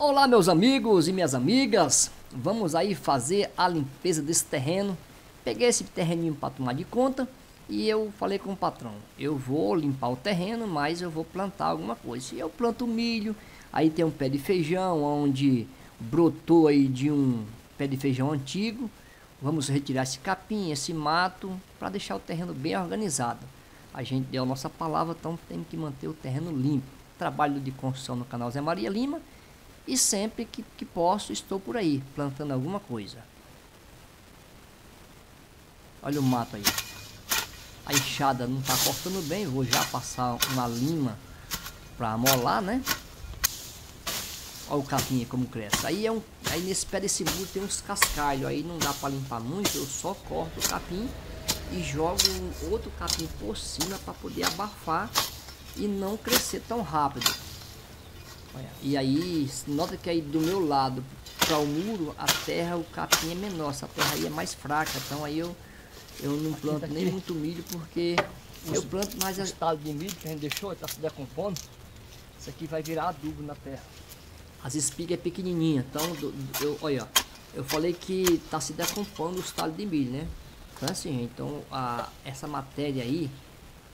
Olá meus amigos e minhas amigas, vamos aí fazer a limpeza desse terreno. Peguei esse terreninho para tomar de conta e eu falei com o patrão, eu vou limpar o terreno, mas eu vou plantar alguma coisa. Eu planto milho, aí tem um pé de feijão onde brotou aí de um pé de feijão antigo. Vamos retirar esse capim, esse mato, para deixar o terreno bem organizado. A gente deu a nossa palavra, então tem que manter o terreno limpo. Trabalho de construção no canal Zé Maria Lima e sempre que, que posso estou por aí, plantando alguma coisa. Olha o mato aí. A enxada não está cortando bem, vou já passar uma lima para amolar, né? Olha o capim como cresce. Aí, é um, aí nesse pé desse muro tem uns cascalhos. Aí não dá para limpar muito. Eu só corto o capim e jogo outro capim por cima para poder abafar e não crescer tão rápido. E aí, nota que aí do meu lado para o muro, a terra, o capim é menor. Essa terra aí é mais fraca. Então aí eu, eu não planto nem muito milho porque eu planto mais... O estado de milho que a gente deixou, está se decompondo. Isso aqui vai virar adubo na terra. As espigas é pequenininha, então eu, olha, eu falei que tá se decompondo os talhos de milho, né? Então assim, então a, essa matéria aí,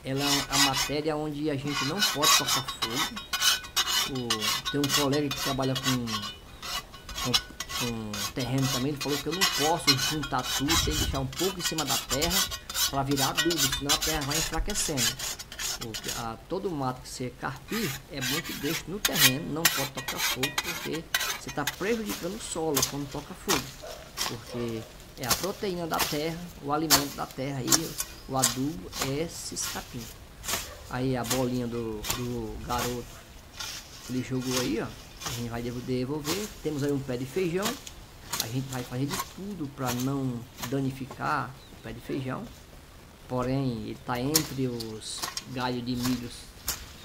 ela é a matéria onde a gente não pode tocar fogo. O, tem um colega que trabalha com, com, com terreno também, ele falou que eu não posso juntar tudo, tem que deixar um pouco em cima da terra para virar adubo, senão a terra vai enfraquecendo a, todo mato que você carpir é muito deixa no terreno, não pode tocar fogo, porque você está prejudicando o solo quando toca fogo. Porque é a proteína da terra, o alimento da terra e o adubo é esses capim. Aí a bolinha do, do garoto que ele jogou aí, ó. A gente vai devolver. Temos aí um pé de feijão. A gente vai fazer de tudo para não danificar o pé de feijão porém ele está entre os galhos de milhos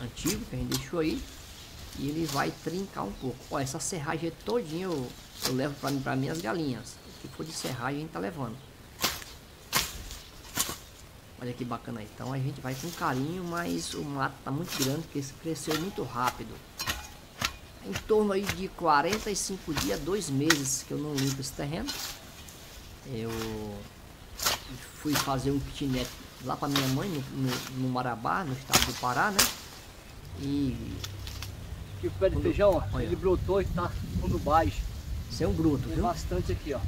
antigos que a gente deixou aí e ele vai trincar um pouco. Ó, essa serragem todinha eu, eu levo para minhas galinhas. O que for de serragem a gente tá levando. Olha que bacana. Então a gente vai com carinho, mas o mato tá muito grande porque cresceu muito rápido. Em torno aí de 45 dias, dois meses que eu não limpo esse terreno. Eu fui fazer um kitnet lá para minha mãe no, no, no, Marabá, no estado do Pará, né? E. Aqui o pé de feijão, ó, ele brotou e tá fundo baixo. Isso é um bruto, Tem viu? bastante aqui, ó.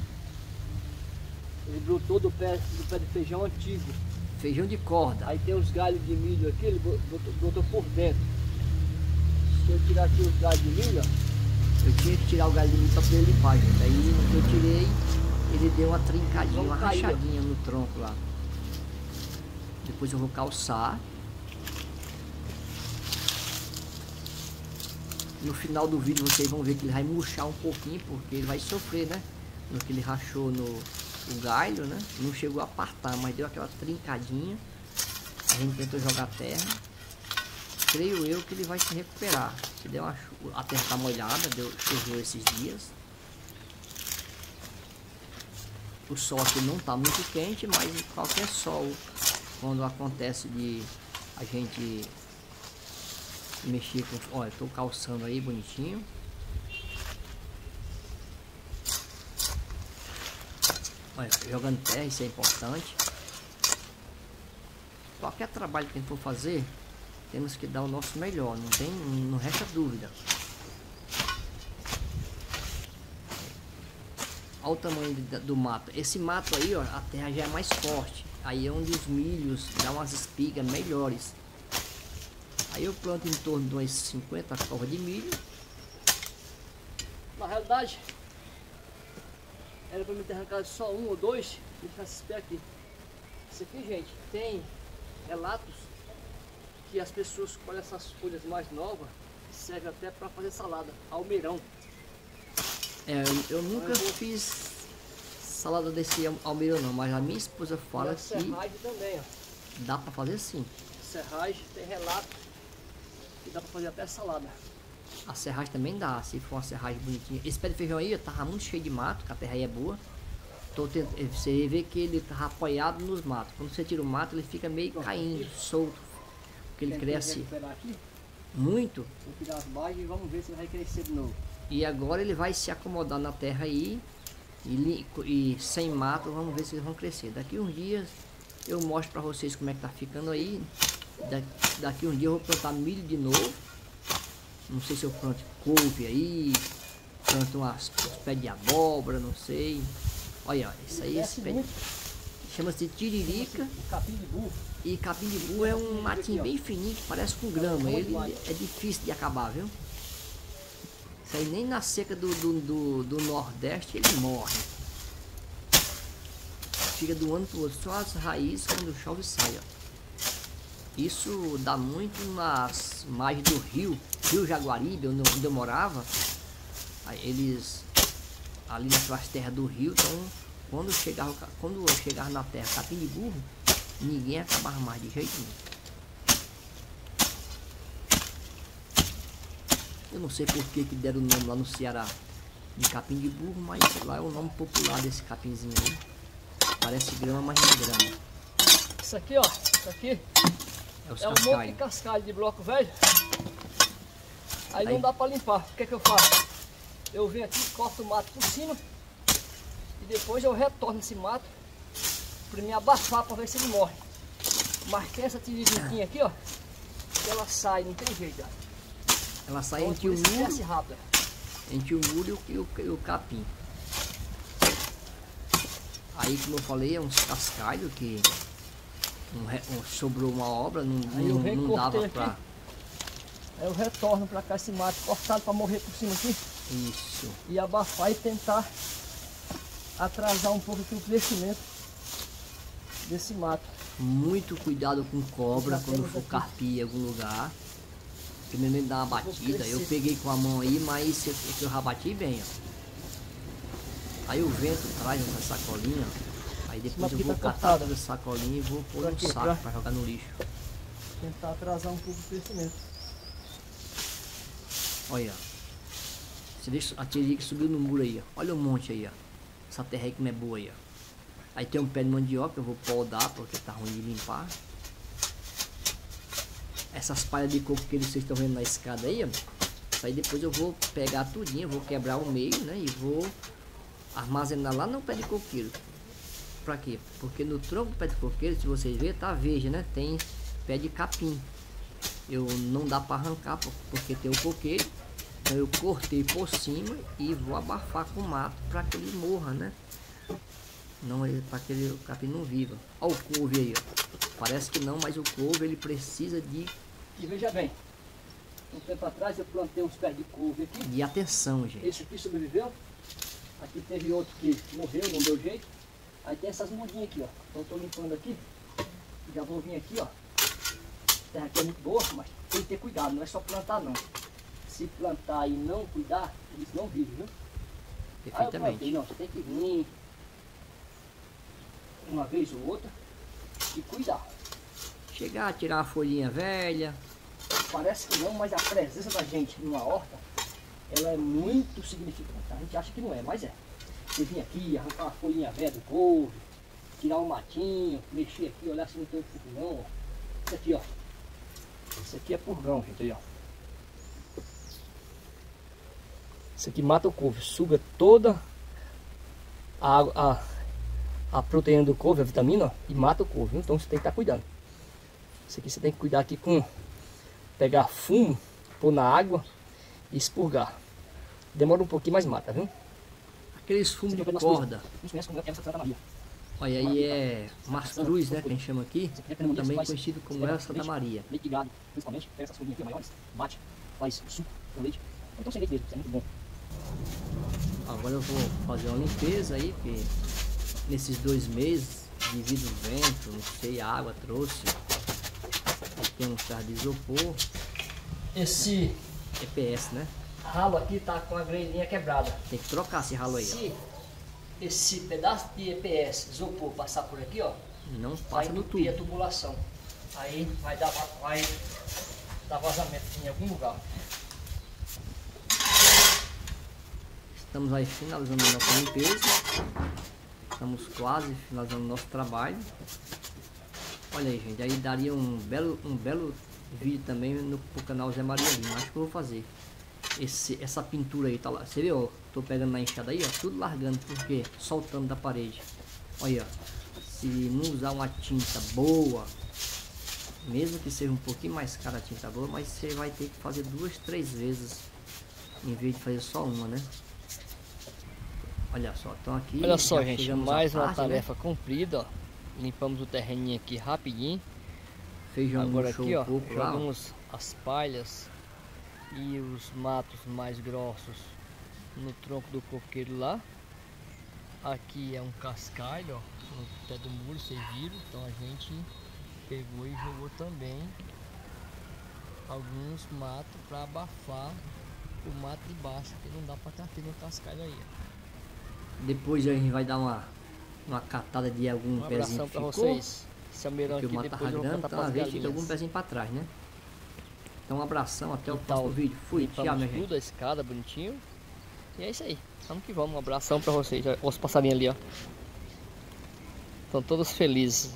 Ele brotou do pé, do pé de feijão antigo. Feijão de corda. Aí tem os galhos de milho aqui, ele brotou, brotou por dentro. Eu tirar aqui os galhos de milho, ó. Eu tinha que tirar o galho de milho para poder limpar, gente. Aí eu tirei ele deu uma trincadinha, uma rachadinha no tronco lá. Depois eu vou calçar. No final do vídeo vocês vão ver que ele vai murchar um pouquinho, porque ele vai sofrer, né? No que ele rachou no o galho, né? Não chegou a apartar, mas deu aquela trincadinha. A gente tentou jogar terra. Creio eu que ele vai se recuperar. Se deu uma, a terra tá molhada, deu, choveu esses dias. O sol aqui não está muito quente, mas qualquer sol, quando acontece de a gente mexer com... Olha, estou calçando aí bonitinho. Olha, jogando terra, isso é importante. Qualquer trabalho que a gente for fazer, temos que dar o nosso melhor, não tem, não resta dúvida. Olha o tamanho do mato. Esse mato aí, ó, a terra já é mais forte. Aí é onde os milhos dão umas espigas melhores. Aí eu planto em torno de umas 50 covas de milho. Na realidade, era para me ter arrancado só um ou dois. Deixa esses pés aqui. Isso aqui, gente, tem relatos que as pessoas colhem essas folhas mais novas e serve até para fazer salada, almeirão. É, eu, eu nunca fiz salada desse almeirão não, mas a minha esposa fala que serragem também, ó. dá para fazer sim. Serragem tem relato que dá para fazer até salada. A serragem também dá, se for uma serragem bonitinha. Esse pé de feijão aí tava muito cheio de mato, que a terra aí é boa. Tô tentando, eh, você vê que ele tá apoiado nos matos. Quando você tira o mato, ele fica meio caindo, solto. Porque ele cresce. Muito. Vou tirar as bases e vamos ver se vai crescer de novo. E agora ele vai se acomodar na terra aí. E, e sem mato, vamos ver se eles vão crescer. Daqui uns dias eu mostro para vocês como é que tá ficando aí. Da, daqui uns dias eu vou plantar milho de novo. Não sei se eu planto couve aí. Planto umas, uns pés de abóbora, não sei. Olha, isso aí esse pé chama-se tiririca. Capim de burro. E capim de burro é um matinho bem fininho que parece com grama. Ele é difícil de acabar, viu? Isso aí nem na seca do, do, do, do Nordeste ele morre. Fica do ano pro outro, só as raízes quando chove sai, ó. Isso dá muito nas margens do rio, Rio Jaguaribe, onde, eu morava. Aí eles, ali nas terras do rio, então quando chegava, quando chegava na terra capim de burro, ninguém acabava mais de jeito nenhum. Eu não sei por que, que deram o nome lá no Ceará de capim de burro, mas lá é o nome popular desse capinzinho aí. Parece grama, mas não é grama. Isso aqui, ó, isso aqui é, é um monte de cascalho de bloco velho. Aí, aí, não dá pra limpar. O que é que eu faço? Eu venho aqui, corto o mato por cima e depois eu retorno esse mato para me abafar para ver se ele morre. Mas tem essa tiririquinha aqui, ó, que ela sai, não tem jeito, ó. Ela sai entre o muro, entre o muro e o, e o capim. Aí, como eu falei, é uns cascalhos que um, um, sobrou uma obra, não, não, não dava para... Aí eu retorno para cá esse mato cortado para morrer por cima aqui. Isso. E abafar e tentar atrasar um pouco aqui o crescimento desse mato. Muito cuidado com cobra quando for carpir em algum lugar. Primeiramente dá uma batida. Eu peguei com a mão aí, mas eu, eu já bati bem, ó. Aí o vento traz essa sacolinha, Aí depois eu vou tá catar toda essa sacolinha e vou pôr no saco pra... pra jogar no lixo. Tentar atrasar um pouco o crescimento. Olha. Você vê a tirinha que subiu no muro aí, ó. Olha o monte aí, ó. Essa terra aí como é boa aí, ó. Aí tem um pé de mandioca, eu vou podar porque tá ruim de limpar essas palhas de coco que vocês estão vendo na escada aí, ó. Isso aí depois eu vou pegar tudinho, vou quebrar o meio, né? E vou armazenar lá no pé de coqueiro. Pra quê? Porque no tronco do pé de coqueiro, se vocês verem, tá verde, né? Tem pé de capim. Eu não dá para arrancar porque tem o coqueiro. Então eu cortei por cima e vou abafar com mato para que ele morra, né? Não é para que ele, o capim não viva. Olha o couve aí, ó. Parece que não, mas o couve ele precisa de... E veja bem, um tempo atrás eu plantei uns pés de couve aqui. De atenção, gente. Esse aqui sobreviveu. Aqui teve outro que morreu, não deu jeito. Aí tem essas mudinhas aqui, ó. Então estou limpando aqui. Já vou vir aqui, ó. A terra aqui é muito boa, mas tem que ter cuidado, não é só plantar não. Se plantar e não cuidar, eles não vivem, viu? Perfeitamente. Aí eu plantei, não, você tem que vir uma vez ou outra e cuidar. Chegar a tirar uma folhinha velha. Parece que não, mas a presença da gente numa horta, ela é muito significante. A gente acha que não é, mas é. Você vir aqui, arrancar uma folhinha velha do couve, tirar um matinho, mexer aqui, olhar se não tem um furgão, ó. Isso aqui, ó. Isso aqui é purgão, gente, aí, ó. Isso aqui mata o couve, suga toda a, a, a proteína do couve, a vitamina, ó, e mata o couve. Então você tem que estar tá cuidando. Isso aqui você tem que cuidar aqui com pegar fumo, pôr na água e expurgar. Demora um pouquinho, mas mata, viu? Aqueles fumos de corda. Olha, aí é mastruz, né, que a gente chama aqui, também conhecido como El Santa Maria. Leite de gado, principalmente, pega essas folhinhas aqui maiores, bate, faz suco com leite. Então sem leite mesmo, isso é muito bom. Agora eu vou fazer uma limpeza aí, porque nesses dois meses, devido ao vento, não sei, a água trouxe. Aqui tem um carro de isopor. Esse EPS, né? ralo aqui tá com a grelhinha quebrada. Tem que trocar esse ralo aí, Se ó. esse pedaço de EPS isopor passar por aqui, ó, não passa no tubo. a tubulação. Aí vai dar, vai dar vazamento em algum lugar. Estamos aí finalizando a nossa limpeza. Estamos quase finalizando o nosso trabalho. Olha aí, gente, aí daria um belo, um belo vídeo também no pro canal Zé Maria Lima. Acho que eu vou fazer. Esse, essa pintura aí, tá lá. Você viu? Tô pegando na enxada aí, ó. Tudo largando, porque soltando da parede. Olha. Se não usar uma tinta boa, mesmo que seja um pouquinho mais cara a tinta boa, mas você vai ter que fazer duas, três vezes em vez de fazer só uma, né? Olha só, então aqui. Olha só, gente, mais uma tarde, né? tarefa né? cumprida, ó. Limpamos o terreninho aqui rapidinho. Feijão Agora aqui, ó, jogamos as palhas e os matos mais grossos no tronco do coqueiro lá. Aqui é um cascalho, ó, no pé do muro, vocês viram. Então a gente pegou e jogou também alguns matos para abafar o mato de baixo, que não dá para ter no cascalho aí. Ó. Depois a gente vai dar uma, uma catada de algum um pezinho que ficou. vocês. Esse almeirão aqui, o mato depois grande, então às vezes fica algum pezinho para trás, né? Então um abração, até o então, próximo vídeo. Fui, tchau, minha tudo, gente. a escada bonitinho. E é isso aí. Vamos que vamos. Um abração para vocês. Olha os passarinhos ali, ó. Estão todos felizes.